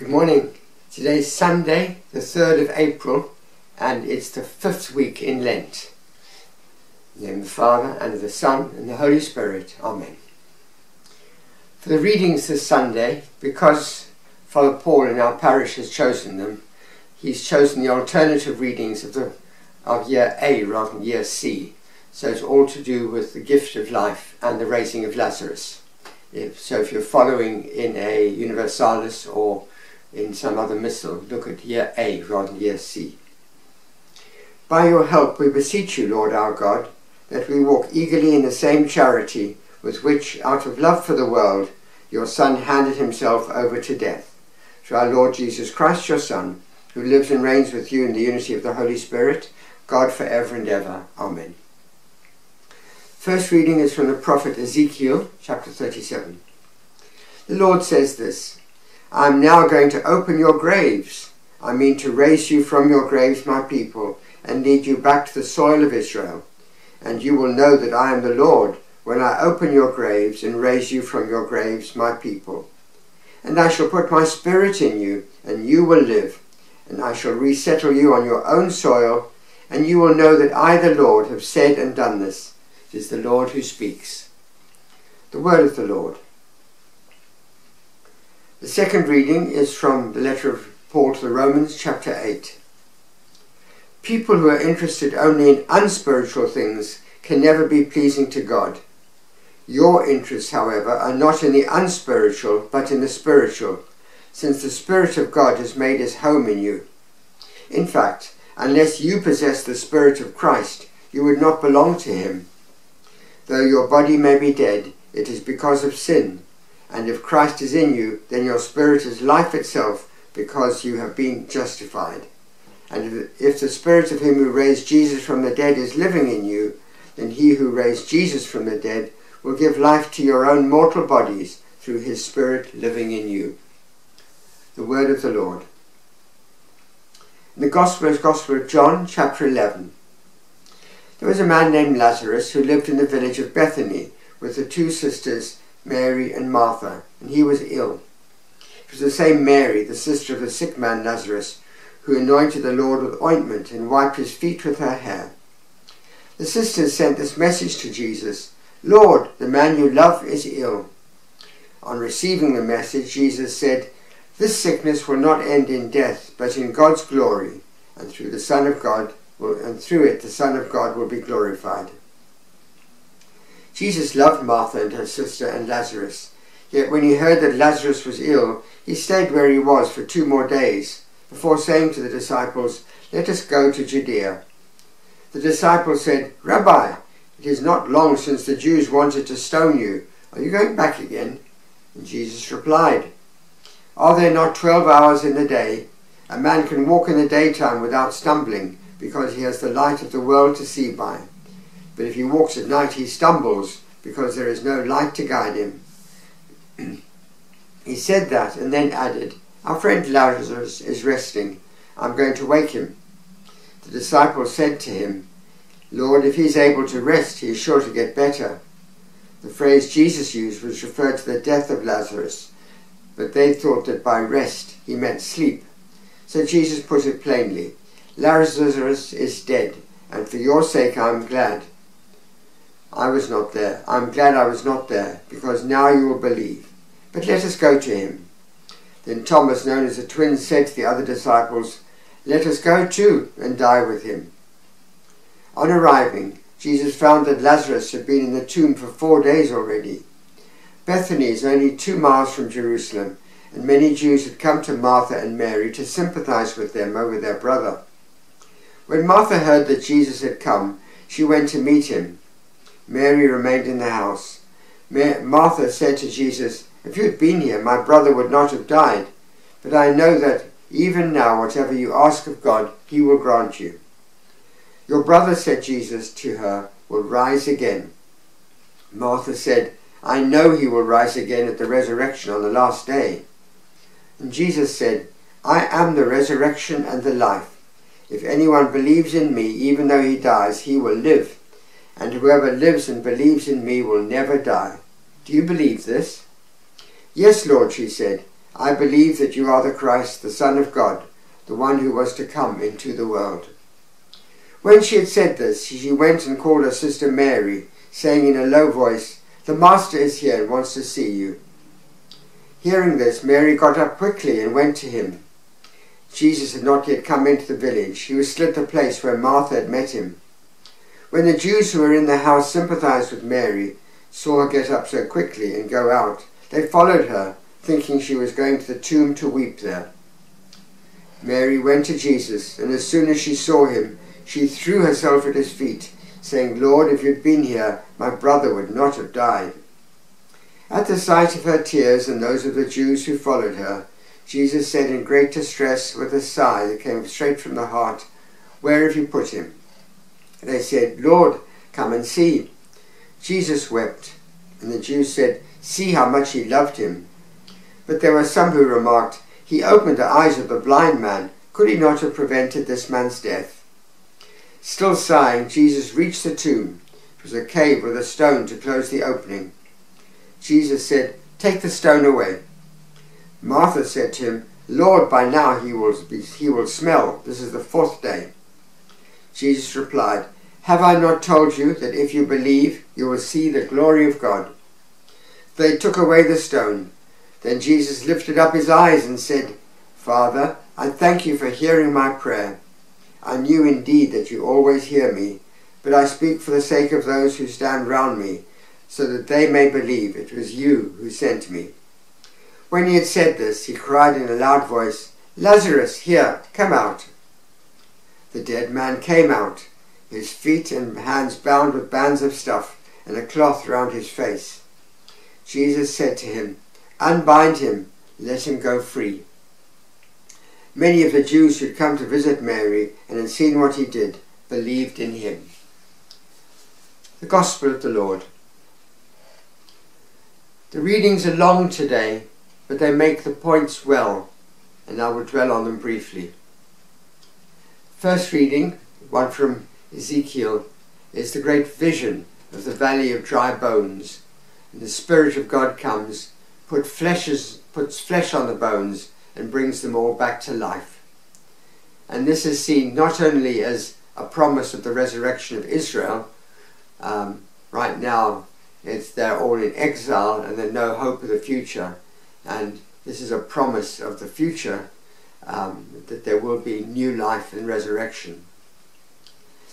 Good morning. Today's Sunday, the 3rd of April, and it's the fifth week in Lent. In the name of the Father, and of the Son, and the Holy Spirit. Amen. For the readings this Sunday, because Father Paul in our parish has chosen them, he's chosen the alternative readings of, the, of year A rather than year C. So it's all to do with the gift of life and the raising of Lazarus. If, so if you're following in a Universalis or in some other missal, look at year A rather than year C. By your help we beseech you, Lord our God, that we walk eagerly in the same charity with which, out of love for the world, your Son handed himself over to death. Through our Lord Jesus Christ, your Son, who lives and reigns with you in the unity of the Holy Spirit, God for ever and ever. Amen. First reading is from the prophet Ezekiel, chapter 37. The Lord says this I am now going to open your graves. I mean to raise you from your graves, my people, and lead you back to the soil of Israel. And you will know that I am the Lord when I open your graves and raise you from your graves, my people. And I shall put my spirit in you, and you will live. And I shall resettle you on your own soil, and you will know that I, the Lord, have said and done this. It is the Lord who speaks. The word of the Lord. The second reading is from the letter of Paul to the Romans, chapter 8. People who are interested only in unspiritual things can never be pleasing to God. Your interests, however, are not in the unspiritual, but in the spiritual, since the Spirit of God has made his home in you. In fact, unless you possess the Spirit of Christ, you would not belong to him. Though your body may be dead, it is because of sin and if Christ is in you, then your spirit is life itself because you have been justified. And if the spirit of him who raised Jesus from the dead is living in you, then he who raised Jesus from the dead will give life to your own mortal bodies through his spirit living in you. The word of the Lord. In the Gospel is Gospel of John, chapter 11. There was a man named Lazarus who lived in the village of Bethany with the two sisters Mary and Martha, and he was ill. It was the same Mary, the sister of the sick man Lazarus, who anointed the Lord with ointment and wiped his feet with her hair. The sisters sent this message to Jesus Lord, the man you love is ill. On receiving the message, Jesus said, This sickness will not end in death, but in God's glory, and through the Son of God, will, and through it the Son of God will be glorified. Jesus loved Martha and her sister and Lazarus. Yet when he heard that Lazarus was ill, he stayed where he was for two more days, before saying to the disciples, Let us go to Judea. The disciples said, Rabbi, it is not long since the Jews wanted to stone you. Are you going back again? And Jesus replied, Are there not twelve hours in the day? A man can walk in the daytime without stumbling, because he has the light of the world to see by. But if he walks at night, he stumbles because there is no light to guide him. he said that and then added, Our friend Lazarus is resting. I'm going to wake him. The disciples said to him, Lord, if he's able to rest, he is sure to get better. The phrase Jesus used was referred to the death of Lazarus, but they thought that by rest he meant sleep. So Jesus put it plainly Lazarus is dead, and for your sake I am glad I was not there. I'm glad I was not there, because now you will believe. But let us go to him. Then Thomas, known as the twin, said to the other disciples, Let us go too and die with him. On arriving, Jesus found that Lazarus had been in the tomb for four days already. Bethany is only two miles from Jerusalem, and many Jews had come to Martha and Mary to sympathize with them over their brother. When Martha heard that Jesus had come, she went to meet him Mary remained in the house. Martha said to Jesus, If you had been here, my brother would not have died. But I know that even now, whatever you ask of God, he will grant you. Your brother, said Jesus to her, will rise again. Martha said, I know he will rise again at the resurrection on the last day. And Jesus said, I am the resurrection and the life. If anyone believes in me, even though he dies, he will live and whoever lives and believes in me will never die. Do you believe this? Yes, Lord, she said, I believe that you are the Christ, the Son of God, the one who was to come into the world. When she had said this, she went and called her sister Mary, saying in a low voice, The Master is here and wants to see you. Hearing this, Mary got up quickly and went to him. Jesus had not yet come into the village. He was still at the place where Martha had met him. When the Jews who were in the house sympathized with Mary, saw her get up so quickly and go out, they followed her, thinking she was going to the tomb to weep there. Mary went to Jesus, and as soon as she saw him, she threw herself at his feet, saying, Lord, if you'd been here, my brother would not have died. At the sight of her tears and those of the Jews who followed her, Jesus said in great distress with a sigh that came straight from the heart, Where have you put him? They said, Lord, come and see. Jesus wept, and the Jews said, See how much he loved him. But there were some who remarked, He opened the eyes of the blind man. Could he not have prevented this man's death? Still sighing, Jesus reached the tomb. It was a cave with a stone to close the opening. Jesus said, Take the stone away. Martha said to him, Lord, by now he will, be, he will smell. This is the fourth day. Jesus replied, Have I not told you that if you believe, you will see the glory of God? They took away the stone. Then Jesus lifted up his eyes and said, Father, I thank you for hearing my prayer. I knew indeed that you always hear me, but I speak for the sake of those who stand round me, so that they may believe it was you who sent me. When he had said this, he cried in a loud voice, Lazarus, here, come out. The dead man came out, his feet and hands bound with bands of stuff, and a cloth round his face. Jesus said to him, Unbind him, let him go free. Many of the Jews who had come to visit Mary and had seen what he did believed in him. The Gospel of the Lord. The readings are long today, but they make the points well, and I will dwell on them briefly. First reading, one from Ezekiel, is the great vision of the valley of dry bones. And the Spirit of God comes, put fleshes, puts flesh on the bones, and brings them all back to life. And this is seen not only as a promise of the resurrection of Israel, um, right now it's, they're all in exile and there's no hope of the future, and this is a promise of the future um, that there will be new life and resurrection.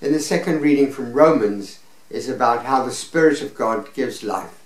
Then the second reading from Romans is about how the Spirit of God gives life,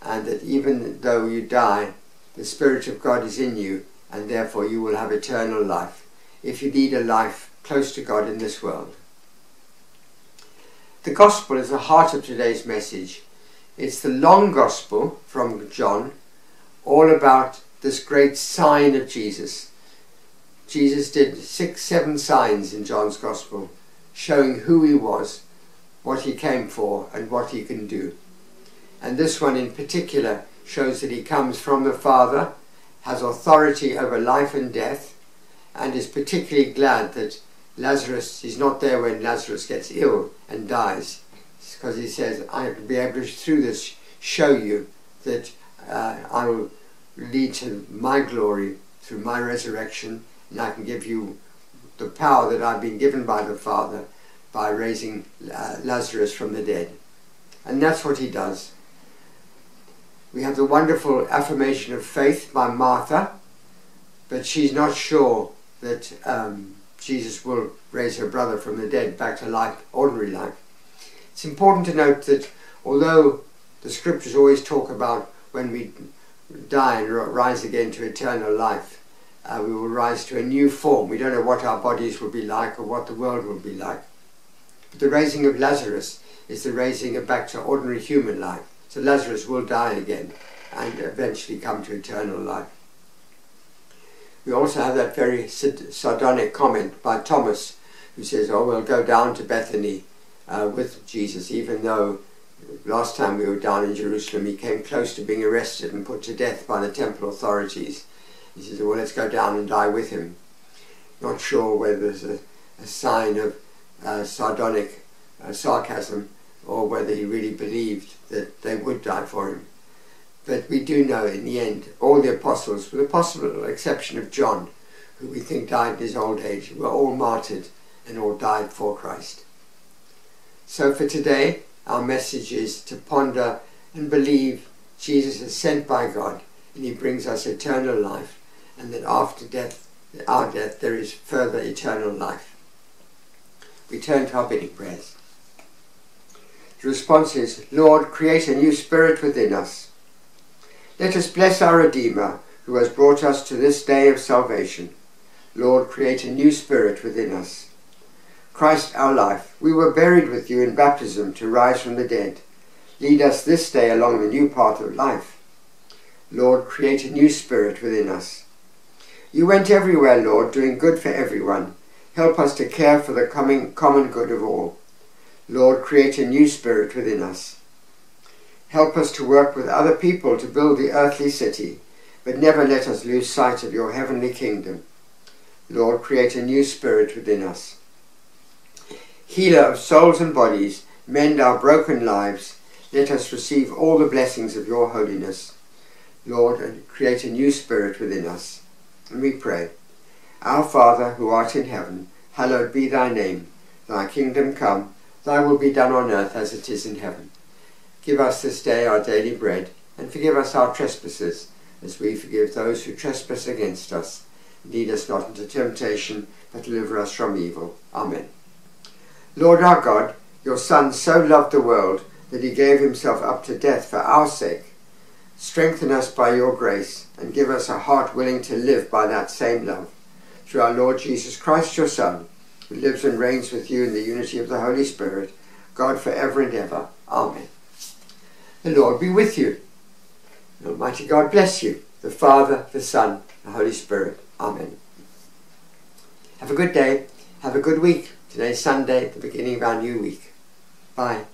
and that even though you die, the Spirit of God is in you, and therefore you will have eternal life if you lead a life close to God in this world. The Gospel is the heart of today's message. It's the long Gospel from John, all about this great sign of Jesus. Jesus did six, seven signs in John's Gospel, showing who he was, what he came for, and what he can do. And this one in particular shows that he comes from the Father has authority over life and death and is particularly glad that Lazarus is not there when Lazarus gets ill and dies because he says I will be able to through this show you that uh, I will lead to my glory through my resurrection and I can give you the power that I've been given by the Father by raising uh, Lazarus from the dead. And that's what he does. We have the wonderful affirmation of faith by Martha, but she's not sure that um, Jesus will raise her brother from the dead back to life, ordinary life. It's important to note that although the scriptures always talk about when we die and rise again to eternal life, uh, we will rise to a new form. We don't know what our bodies will be like or what the world will be like. But the raising of Lazarus is the raising of back to ordinary human life. So Lazarus will die again and eventually come to eternal life. We also have that very sardonic comment by Thomas who says, oh, we'll go down to Bethany uh, with Jesus, even though last time we were down in Jerusalem he came close to being arrested and put to death by the temple authorities. He says, well, let's go down and die with him. Not sure whether there's a, a sign of uh, sardonic uh, sarcasm or whether he really believed that they would die for him. But we do know in the end, all the apostles, with the possible exception of John, who we think died in his old age, were all martyred and all died for Christ. So for today, our message is to ponder and believe Jesus is sent by God and he brings us eternal life and that after death, our death, there is further eternal life. We turn to our bidding prayers. The response is, Lord, create a new spirit within us. Let us bless our Redeemer, who has brought us to this day of salvation. Lord, create a new spirit within us. Christ, our life, we were buried with you in baptism to rise from the dead. Lead us this day along the new path of life. Lord, create a new spirit within us. You went everywhere, Lord, doing good for everyone. Help us to care for the coming common good of all. Lord, create a new spirit within us. Help us to work with other people to build the earthly city, but never let us lose sight of your heavenly kingdom. Lord, create a new spirit within us. Healer of souls and bodies, mend our broken lives. Let us receive all the blessings of your holiness. Lord, and create a new spirit within us. We pray, Our Father, who art in heaven, hallowed be thy name. Thy kingdom come Thy will be done on earth as it is in heaven. Give us this day our daily bread, and forgive us our trespasses, as we forgive those who trespass against us. Lead us not into temptation, but deliver us from evil. Amen. Lord our God, your Son so loved the world that he gave himself up to death for our sake. Strengthen us by your grace, and give us a heart willing to live by that same love. Through our Lord Jesus Christ, your Son, who lives and reigns with you in the unity of the Holy Spirit, God for ever and ever. Amen. The Lord be with you. Almighty God bless you, the Father, the Son, the Holy Spirit. Amen. Have a good day. Have a good week. Today's Sunday, the beginning of our new week. Bye.